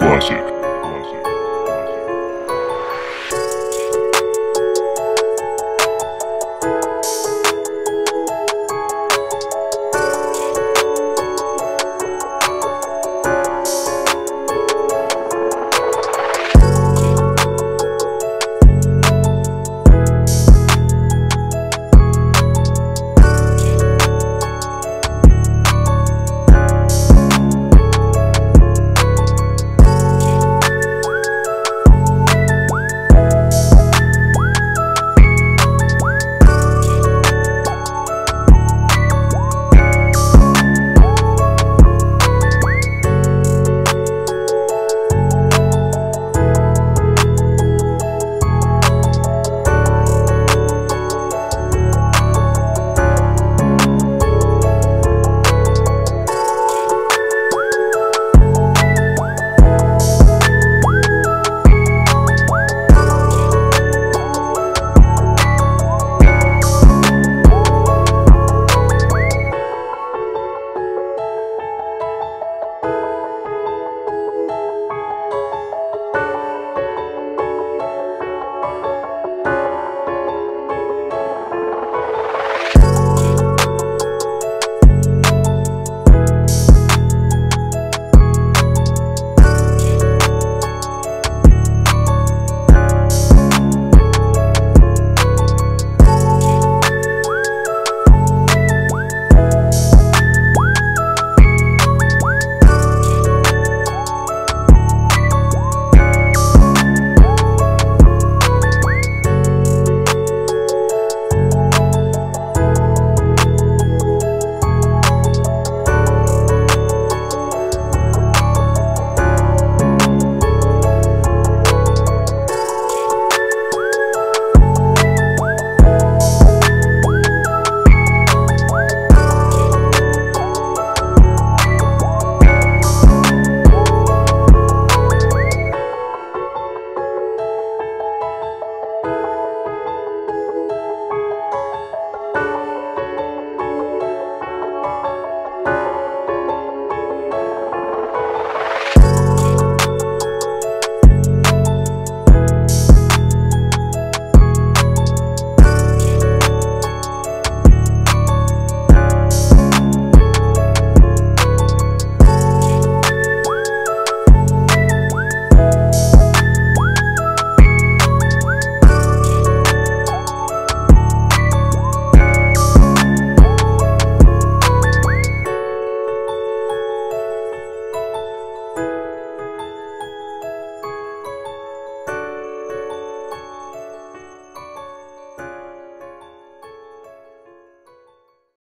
classic.